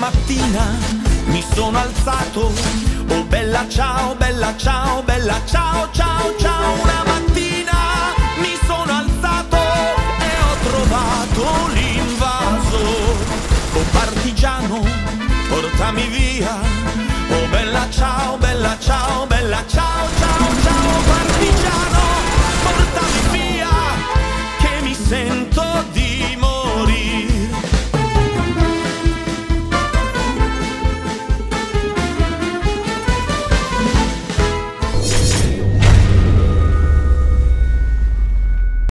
mattina mi sono alzato. Oh bella ciao, bella ciao, bella ciao, ciao, ciao. Una mattina mi sono alzato e ho trovato l'invaso. Oh partigiano, portami via. Oh bella ciao, bella ciao,